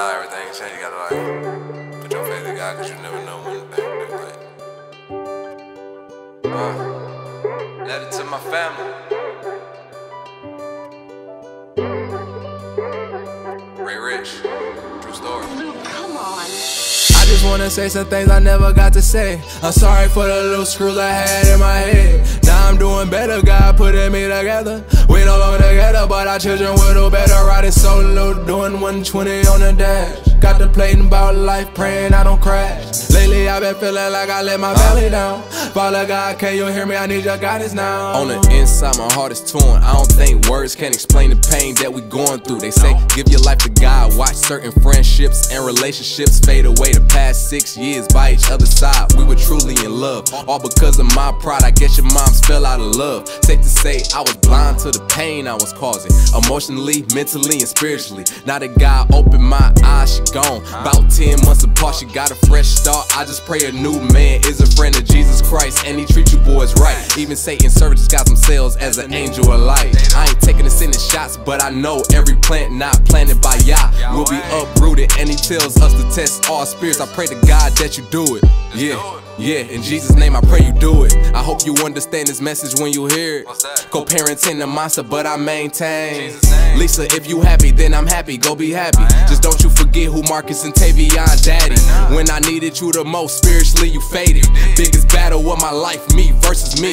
God, everything change. You gotta like put your faith in God, cause you never know when things do like. Uh, letter to my family. Ray Rich, true story. Come on. I just wanna say some things I never got to say. I'm sorry for the little screws I had in my head. Now I'm doing better, God putting me together. We no longer together, but our children will do better. Riding solo, doing 120 on the dash. Got the plating about life, praying I don't crash. Lately I've been feeling like I let my uh. belly down. Father God, can you hear me? I need your guidance now. On the inside, my heart is torn. I don't think words can explain the pain that we going through. They say, give your life to God. Watch certain friendships and relationships fade away. The past six years by each other's side, we were truly in love. All because of my pride. I guess your moms fell out of love. Safe to say, I was blind to the pain I was causing, emotionally, mentally, and spiritually. Now that God opened my eyes, gone. About 10 months apart, she got a fresh start. I just pray a new man is a friend of Jesus Christ, and he treat you boys right. Even Satan's servants got themselves as an angel of light. I ain't taking the sinning shots, but I know every plant not planted by Yah will be uprooted, and he tells us to test all spirits. I pray to God that you do it. Yeah. Yeah, in Jesus' name I pray you do it. I hope you understand this message when you hear it. Co-parenting the monster, but I maintain. Lisa, if you happy, then I'm happy. Go be happy. Just don't you forget who Marcus and Tavion daddy. When I needed you the most, spiritually you faded. Biggest battle of my life, me versus me.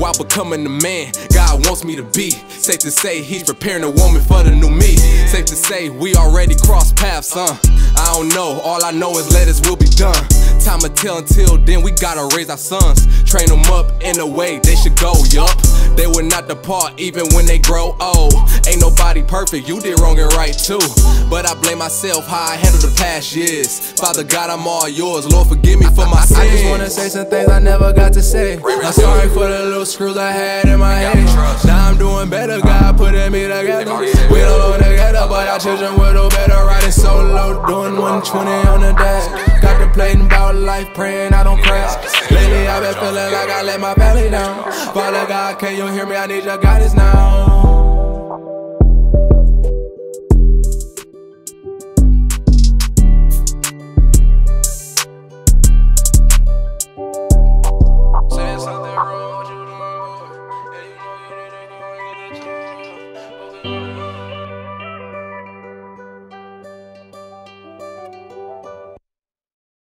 While becoming the man God wants me to be. Safe to say he's preparing a woman for the new me. Safe to say we already crossed paths, huh? I don't know, all I know is letters will be done. Time to tell until then, we gotta raise our sons. Train them up in the way they should go, yup. They will not depart even when they grow old. Ain't nobody perfect, you did wrong and right too. But I blame myself how I handled the past years. Father God, I'm all yours. Lord, forgive me for my sins. I just wanna say some things I never got to say. I'm sorry for the little screws I had in my head. Now I'm doing better, God putting me together. We don't go together, but our children will do better. Riding solo, doing 120 on the dash. Got the plating about life, praying I don't crash. Lately I've been feeling like I let my belly down. Father God, can you hear me? I need your guidance now.